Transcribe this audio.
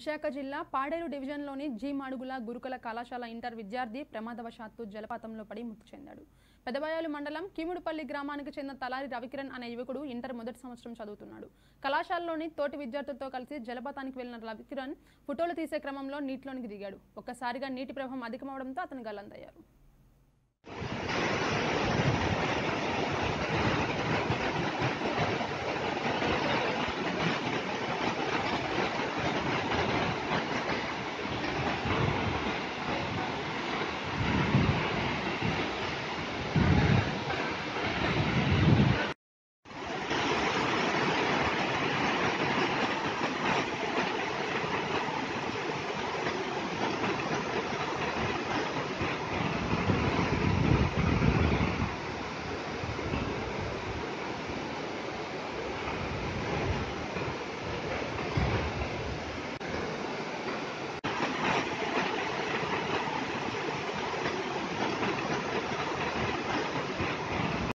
విశాఖ జిల్లా పాడేరు డివిజన్లోని జీ మాడుగుల గురుకుల కళాశాల ఇంటర్ విద్యార్థి ప్రమాదవశాత్తు జలపాతంలో పడి మృతి చెందాడు. పెదబయాలు మండలం కిముడుపల్లి గ్రామానికి చెందిన తలారి రవికిరణ్ అనే యువకుడు ఇంటర్ మొదటి సంవత్సరం చదువుతున్నాడు. కళాశాలలోని తోటి విద్యార్థులతో కలిసి జలపాతానికి వెళ్ళిన రవికిరణ్ ఫోటోలు తీసే క్రమంలో నీటిలోనికి దిగాడు. ఒక్కసారిగా నీటి ప్రవాహం అధికమవడంతో అతను గల్లంతయ్యారు